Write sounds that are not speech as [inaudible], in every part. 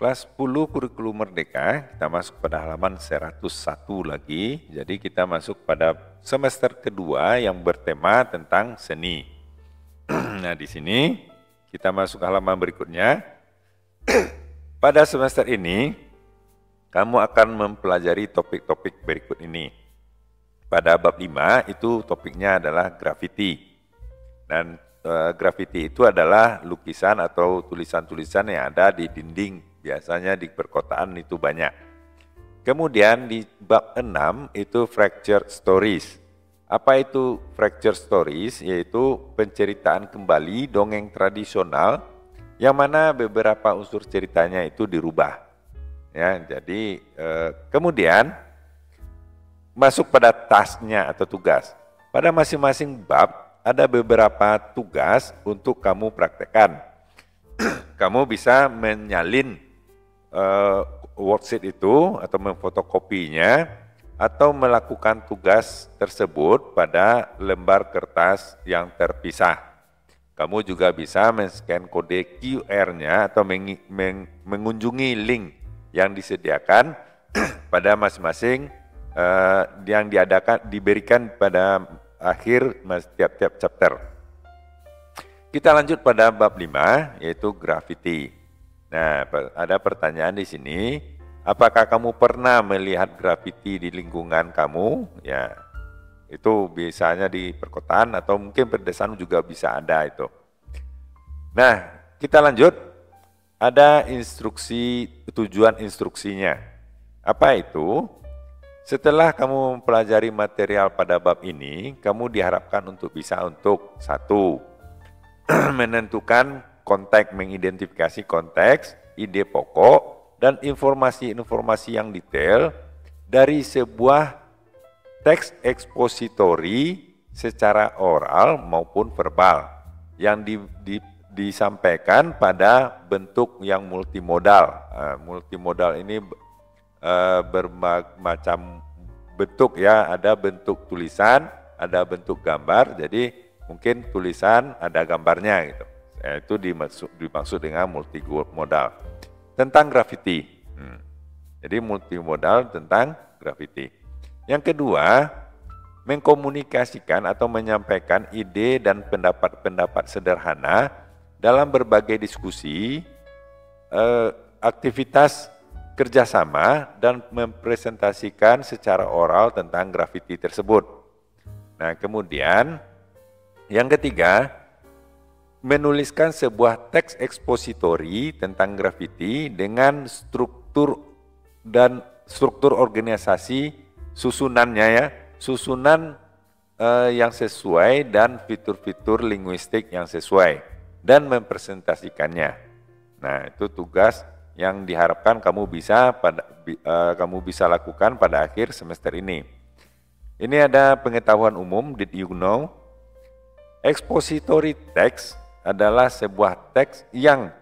kelas 10 kurikulum merdeka, kita masuk pada halaman 101 lagi. Jadi kita masuk pada semester kedua yang bertema tentang seni. [clears throat] nah, di sini kita masuk halaman berikutnya. [clears throat] pada semester ini, kamu akan mempelajari topik-topik berikut ini. Pada bab 5 itu topiknya adalah graffiti. Dan e, graffiti itu adalah lukisan atau tulisan-tulisan yang ada di dinding biasanya di perkotaan itu banyak. Kemudian di bab 6 itu fracture stories. Apa itu fracture stories? Yaitu penceritaan kembali dongeng tradisional yang mana beberapa unsur ceritanya itu dirubah. Ya, jadi eh, kemudian masuk pada tasnya atau tugas. Pada masing-masing bab ada beberapa tugas untuk kamu praktekkan. [clears throat] kamu bisa menyalin uh, worksheet itu atau memfotokopinya atau melakukan tugas tersebut pada lembar kertas yang terpisah. Kamu juga bisa men-scan kode QR-nya atau meng meng mengunjungi link yang disediakan [clears throat] pada masing-masing uh, yang diadakan diberikan pada akhir tiap-tiap chapter. Kita lanjut pada bab 5 yaitu graffiti. Nah, ada pertanyaan di sini, apakah kamu pernah melihat grafiti di lingkungan kamu? Ya, itu biasanya di perkotaan atau mungkin pedesaan juga bisa ada itu. Nah, kita lanjut. Ada instruksi, tujuan instruksinya. Apa itu? Setelah kamu mempelajari material pada bab ini, kamu diharapkan untuk bisa untuk satu, [clears throat] menentukan konteks mengidentifikasi konteks, ide pokok, dan informasi-informasi yang detail dari sebuah teks ekspositori secara oral maupun verbal yang di, di, disampaikan pada bentuk yang multimodal. Uh, multimodal ini uh, bermacam bentuk ya, ada bentuk tulisan, ada bentuk gambar, jadi mungkin tulisan ada gambarnya gitu. Ya, itu dimaksud, dimaksud dengan multimodal. Tentang graffiti. Hmm. Jadi multimodal tentang graffiti. Yang kedua, mengkomunikasikan atau menyampaikan ide dan pendapat-pendapat sederhana dalam berbagai diskusi, eh, aktivitas kerjasama dan mempresentasikan secara oral tentang graffiti tersebut. Nah, kemudian yang ketiga, menuliskan sebuah teks ekspositori tentang grafiti dengan struktur dan struktur organisasi susunannya ya, susunan eh, yang sesuai dan fitur-fitur linguistik yang sesuai dan mempresentasikannya. Nah, itu tugas yang diharapkan kamu bisa pada eh, kamu bisa lakukan pada akhir semester ini. Ini ada pengetahuan umum, did you know? Expository text adalah sebuah teks yang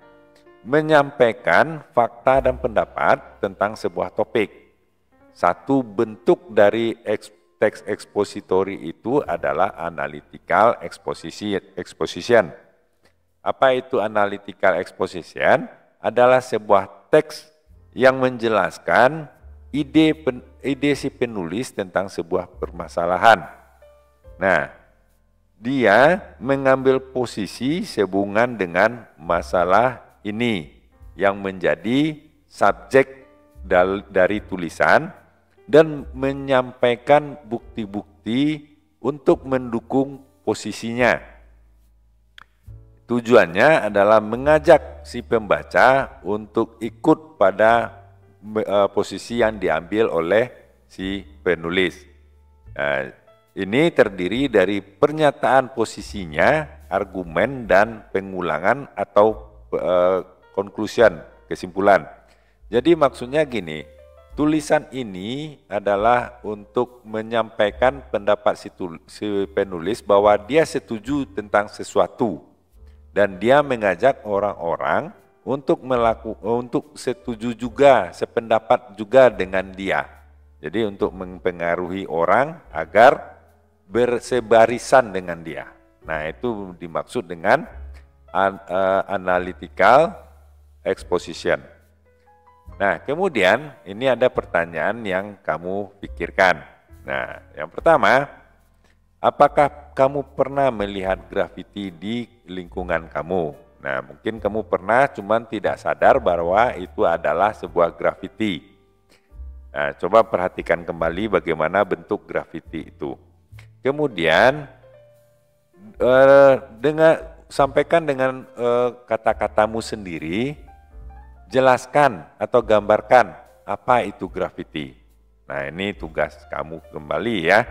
menyampaikan fakta dan pendapat tentang sebuah topik. Satu bentuk dari teks ekspositori itu adalah analytical exposition. Apa itu analytical exposition? Adalah sebuah teks yang menjelaskan ide pen, ide si penulis tentang sebuah permasalahan. Nah, dia mengambil posisi sehubungan dengan masalah ini yang menjadi subjek dari tulisan dan menyampaikan bukti-bukti untuk mendukung posisinya. Tujuannya adalah mengajak si pembaca untuk ikut pada eh, posisi yang diambil oleh si penulis. Nah, ini terdiri dari pernyataan posisinya, argumen, dan pengulangan atau uh, conclusion, kesimpulan. Jadi maksudnya gini, tulisan ini adalah untuk menyampaikan pendapat si, si penulis bahwa dia setuju tentang sesuatu dan dia mengajak orang-orang untuk melakukan untuk setuju juga sependapat juga dengan dia. Jadi untuk mempengaruhi orang agar bersebarisan dengan dia. Nah, itu dimaksud dengan uh, analytical exposition. Nah, kemudian ini ada pertanyaan yang kamu pikirkan. Nah, yang pertama, apakah kamu pernah melihat grafiti di lingkungan kamu? Nah, mungkin kamu pernah cuman tidak sadar bahwa itu adalah sebuah grafiti. Nah, coba perhatikan kembali bagaimana bentuk grafiti itu. Kemudian eh, dengan sampaikan dengan eh, kata-katamu sendiri jelaskan atau gambarkan apa itu grafiti. Nah ini tugas kamu kembali ya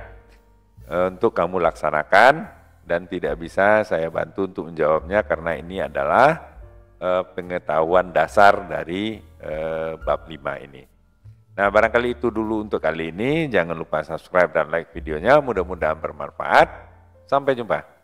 eh, untuk kamu laksanakan dan tidak bisa saya bantu untuk menjawabnya karena ini adalah eh, pengetahuan dasar dari eh, bab 5 ini. Nah barangkali itu dulu untuk kali ini. Jangan lupa subscribe dan like videonya. Mudah-mudahan bermanfaat. Sampai jumpa.